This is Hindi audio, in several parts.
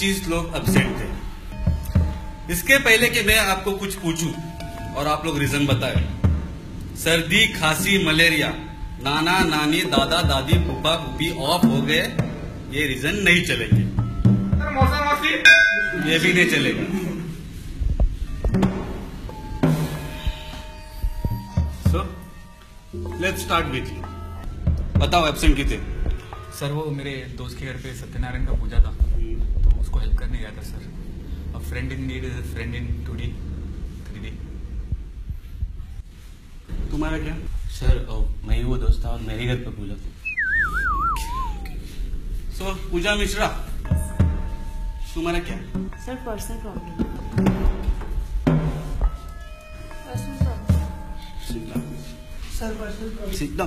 25 लोग अपसेंट थे। इसके पहले कि मैं आपको कुछ पूछूँ और आप लोग रीजन बताएँ। सर्दी खांसी मलेरिया नाना नानी दादा दादी फूफा फूफी ऑफ़ हो गए ये रीजन नहीं चलेंगे। ये भी नहीं चलेगा। So let's start with you बताओ एब्सेंट कितने? सर वो मेरे दोस्त के घर पे सत्यनारायण का पूजा था। तो उसको हेल्प करने गया था sir a friend in need is a friend in two D three D तुम्हारा क्या? सर मैं ही वो दोस्त था और मेरे घर पे पूजा थी। सो पूजा मिश्रा तुम्हारा क्या? Sir personal problem sir personal problem.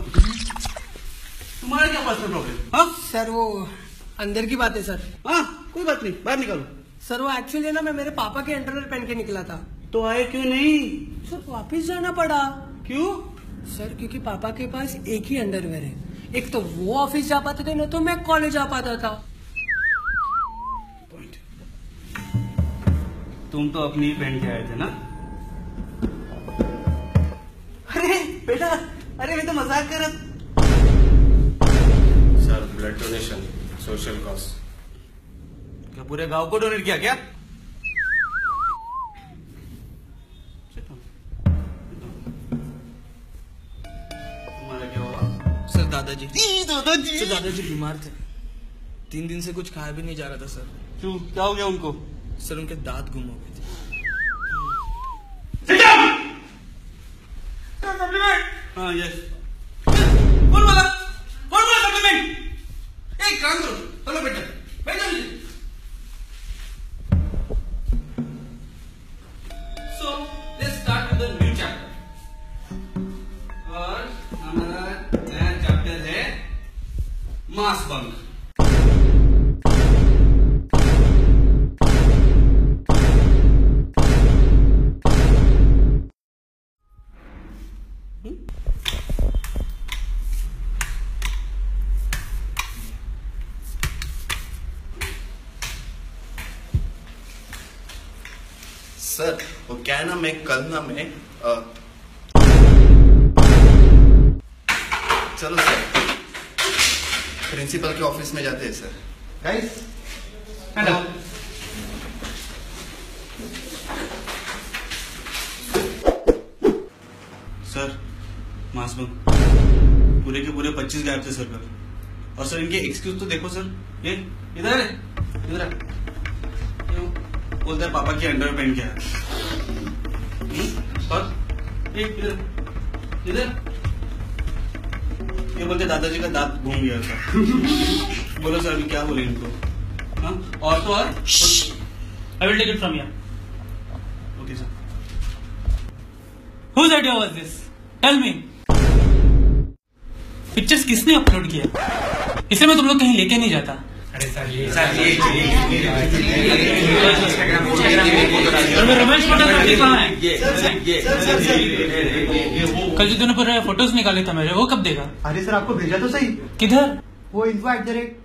तुम्हारा क्या पर्सनल प्रॉब्लम हाँ? सर वो अंदर की बात है सर। हाँ कोई बात नहीं बाहर निकालो। सर वो एक्चुअली ना मैं मेरे पापा के अंडरवेयर पहन के निकला था। तो आए क्यों नहीं? सर वापिस जाना पड़ा। क्यों? सर क्योंकि पापा के पास एक ही अंडरवेयर है। एक तो वो ऑफ़िस जा पाते थे ना तो मैं कॉलेज जा पाता था। तुम तो अपनी ही पहन के आए थे ना? अरे बेटा अरे मैं तो मज़ाक कर रहा sir blood donation social cause क्या पूरे गाँव को डोनेट किया क्या? सर दादाजी। दादाजी। सर दादाजी बीमार थे। तीन दिन से कुछ खाया भी नहीं जा रहा था सर। क्यों? क्या हो गया उनको? सर उनके दांत गुम हो गए थे। हाँ यस मास बंक सर वो क्या है ना मैं कल ना मैं अ, चलो सर प्रिंसिपल के ऑफ़िस में जाते हैं sir guys hello sir mass bunk पूरे के पूरे 25 गायब थे सर कल और सर इनके एक्सक्यूज तो देखो सर ये इधर है? इधर है। क्यों? बोलते हैं पापा की अंडर पहन के आया हम्म? और ये इधर इधर। ये बोलते दादाजी का दांत घूम गया था। बोलो सर अभी क्या बोले इनको? हाँ? और तो और? I will take it from here. Okay sir whose idea was this tell me pictures किसने अपलोड किया इसे मैं तुम लोग कहीं लेके नहीं जाता। रमेश फोटोग्राफी कहाँ है? कल जो तूने पूरे फ़ोटोज़ निकाले था मेरे वो कब देगा अरे सर आपको भेजा तो सही। किधर? वो info at the rate.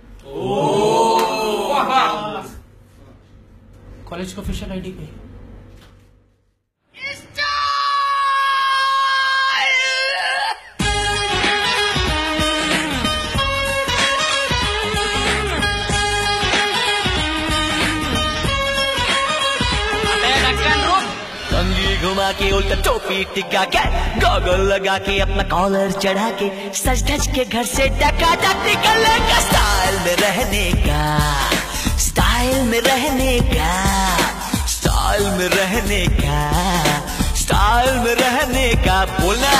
College का ऑफिशियल आईडी पे। घुमा के उल्टा टोपी टिका के, गॉगल लगा के अपना कॉलर चढ़ा के सच धज के घर से डका डक निकलने का स्टाइल में रहने का स्टाइल में रहने का स्टाइल में रहने का स्टाइल में रहने का बोला